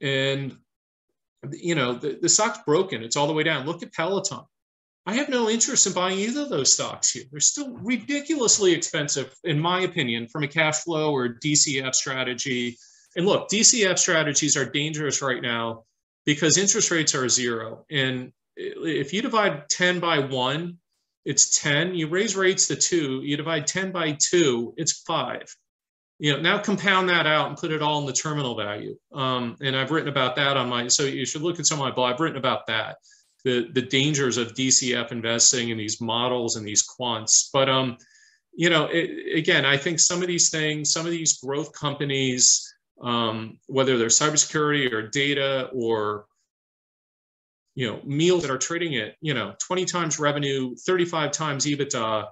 and, you know, the, the stock's broken. It's all the way down. Look at Peloton. I have no interest in buying either of those stocks here. They're still ridiculously expensive, in my opinion, from a cash flow or DCF strategy. And look, DCF strategies are dangerous right now because interest rates are zero. And if you divide 10 by one, it's 10. You raise rates to two, you divide 10 by two, it's five. You know, now compound that out and put it all in the terminal value. Um, and I've written about that on my, so you should look at some of my blog. I've written about that, the, the dangers of DCF investing and these models and these quants. But, um, you know, it, again, I think some of these things, some of these growth companies, um, whether they're cybersecurity or data or you know meals that are trading at you know 20 times revenue 35 times ebitda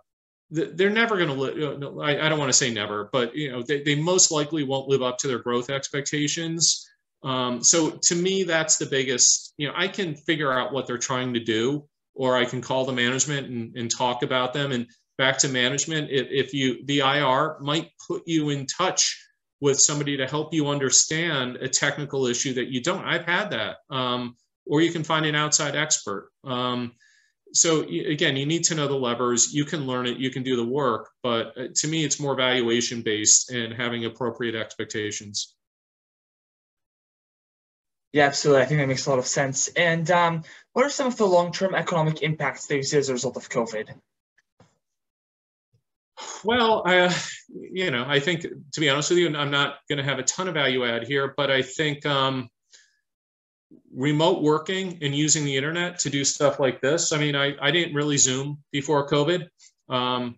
they're never going to live I, I don't want to say never but you know they, they most likely won't live up to their growth expectations um, so to me that's the biggest you know i can figure out what they're trying to do or i can call the management and, and talk about them and back to management if, if you the ir might put you in touch with somebody to help you understand a technical issue that you don't i've had that um, or you can find an outside expert. Um, so again, you need to know the levers. You can learn it. You can do the work. But uh, to me, it's more valuation based and having appropriate expectations. Yeah, absolutely. I think that makes a lot of sense. And um, what are some of the long-term economic impacts that you see as a result of COVID? Well, uh, you know, I think to be honest with you, I'm not going to have a ton of value add here, but I think um, remote working and using the internet to do stuff like this. I mean, I, I didn't really Zoom before COVID. Um,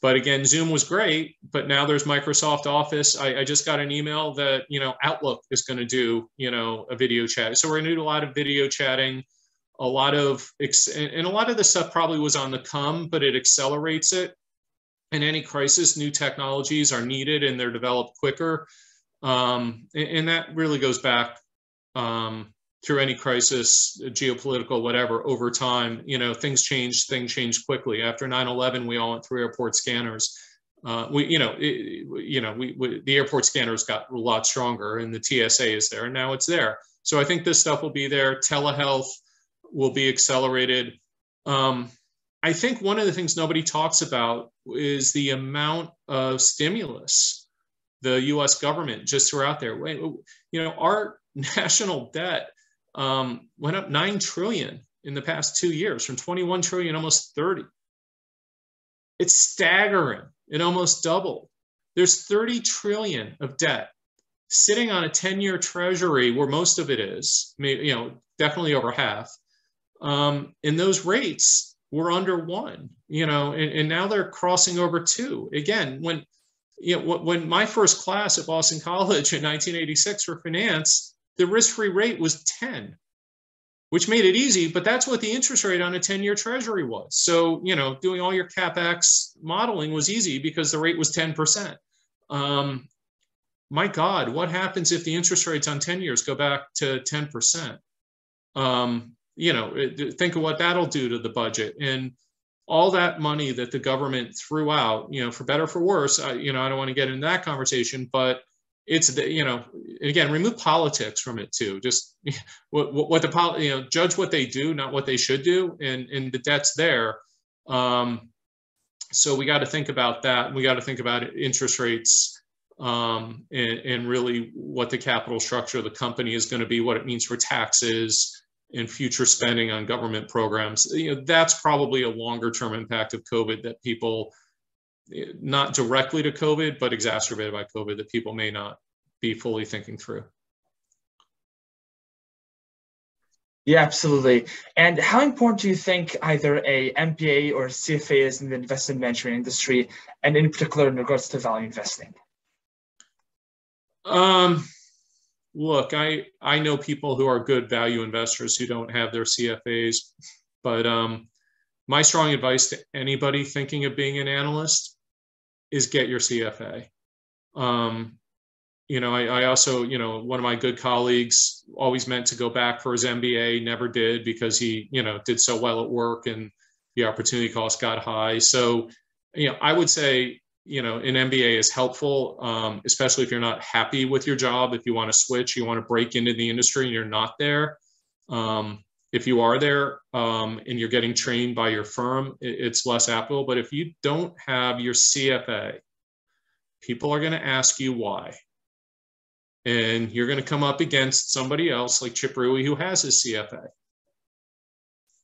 but again, Zoom was great, but now there's Microsoft Office. I, I just got an email that, you know, Outlook is going to do, you know, a video chat. So we're going to do a lot of video chatting, a lot of, and a lot of the stuff probably was on the come, but it accelerates it. In any crisis, new technologies are needed and they're developed quicker. Um, and, and, that really goes back um, through any crisis, geopolitical, whatever, over time, you know, things change, things change quickly. After 9-11, we all went through airport scanners. Uh, we, you know, it, you know, we, we, the airport scanners got a lot stronger and the TSA is there and now it's there. So I think this stuff will be there. Telehealth will be accelerated. Um, I think one of the things nobody talks about is the amount of stimulus the U.S. government just threw out there. Wait, you know, our national debt um, went up 9 trillion in the past two years from 21 trillion almost 30 it's staggering. It almost doubled. There's 30 trillion of debt sitting on a 10-year treasury where most of it is you know definitely over half. Um, and those rates were under one you know and, and now they're crossing over two. Again when you know when my first class at boston college in 1986 for finance the risk-free rate was 10 which made it easy but that's what the interest rate on a 10-year treasury was. So you know doing all your capex modeling was easy because the rate was 10% um, my god what happens if the interest rates on 10 years go back to 10% um, you know think of what that'll do to the budget. And all that money that the government threw out you know for better for worse I, you know i don't want to get into that conversation but it's the you know again remove politics from it too. Just what, what the pol- you know judge what they do not what they should do and and the debt's there. Um, so we got to think about that. We got to think about interest rates um, and, and really what the capital structure of the company is going to be what it means for taxes and future spending on government programs. You know that's probably a longer term impact of covid that people not directly to COVID, but exacerbated by COVID that people may not be fully thinking through. Yeah, absolutely. And how important do you think either a MBA or a CFA is in the investment management industry, and in particular in regards to value investing? Um, look, I I know people who are good value investors who don't have their CFAs, but um, my strong advice to anybody thinking of being an analyst is get your CFA. Um, you know, I, I, also, you know, one of my good colleagues always meant to go back for his MBA, never did because he, you know, did so well at work and the opportunity cost got high. So, you know, I would say, you know, an MBA is helpful, um, especially if you're not happy with your job. If you want to switch, you want to break into the industry and you're not there. Um, if you are there um, and you're getting trained by your firm, it's less applicable. But if you don't have your CFA, people are going to ask you why. And you're going to come up against somebody else like Chip Rewey who has his CFA.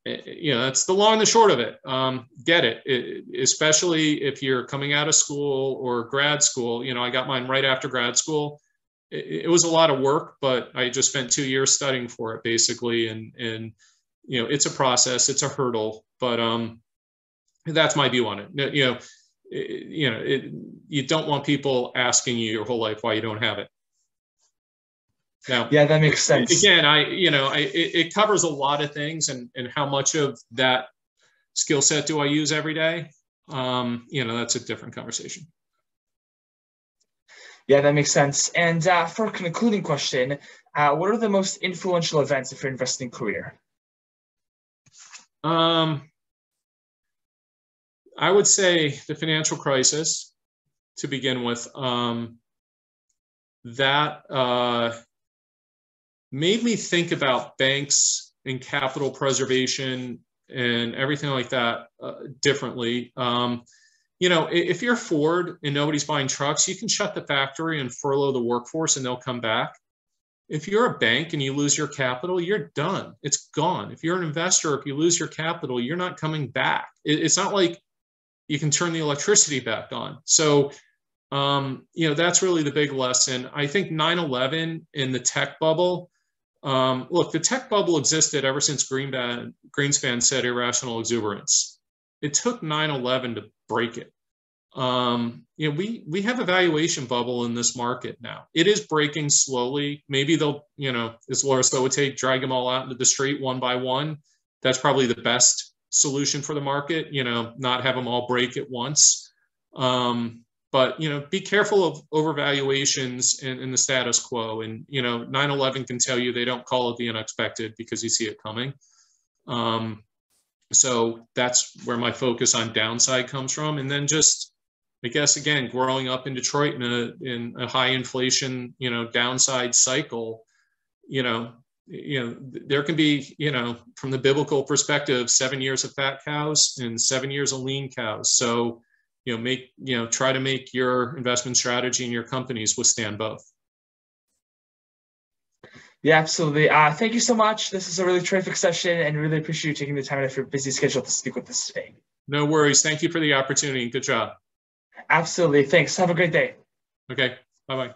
you know, that's the long and the short of it. Um, get it. it, especially if you're coming out of school or grad school. You know, I got mine right after grad school. It, it was a lot of work, but I just spent two years studying for it, basically, and and you know, it's a process, it's a hurdle, but um, that's my view on it. You know, it, you know, it, you don't want people asking you your whole life why you don't have it. Now, yeah, that makes sense. Again, I, you know, I, it, it covers a lot of things and, and how much of that skill set do I use every day? Um, you know, that's a different conversation. Yeah, that makes sense. And uh, for a concluding question, uh, what are the most influential events of your investing career? Um, I would say the financial crisis to begin with. Um, that uh, made me think about banks and capital preservation and everything like that uh, differently. Um, you know, if you're Ford and nobody's buying trucks, you can shut the factory and furlough the workforce and they'll come back. If you're a bank and you lose your capital, you're done. It's gone. If you're an investor, if you lose your capital, you're not coming back. It's not like you can turn the electricity back on. So, um, you know, that's really the big lesson. I think 9 11 in the tech bubble um, look, the tech bubble existed ever since Greenspan said irrational exuberance. It took 9/11 to break it. Um, you know, we we have a valuation bubble in this market now. It is breaking slowly. Maybe they'll, you know, as Laura Sloate would take, drag them all out into the street one by one. That's probably the best solution for the market. You know, not have them all break at once. Um, but you know be careful of overvaluations in, in the status quo and you know 9-11 can tell you they don't call it the unexpected because you see it coming um, so that's where my focus on downside comes from and then just i guess again growing up in detroit in a, in a high inflation you know downside cycle you know you know there can be you know from the biblical perspective seven years of fat cows and seven years of lean cows. So you know make you know try to make your investment strategy and your companies withstand both. Yeah absolutely. Uh, thank you so much. This is a really terrific session and really appreciate you taking the time out of your busy schedule to speak with us today. No worries. Thank you for the opportunity. Good job absolutely. Thanks. Have a great day. Okay. Bye-bye